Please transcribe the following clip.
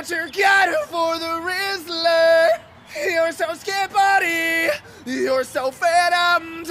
out got her for the Rizzler. You're so skip buddy. You're so phantom